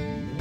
Yeah.